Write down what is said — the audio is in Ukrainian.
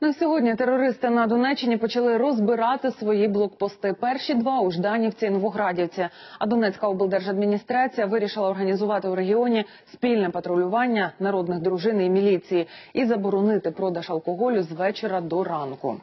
На сьогодні терористи на Донеччині почали розбирати свої блокпости. Перші два у Жданівці і Новоградівці. А Донецька облдержадміністрація вирішила організувати у регіоні спільне патрулювання народних дружин і міліції і заборонити продаж алкоголю з вечора до ранку.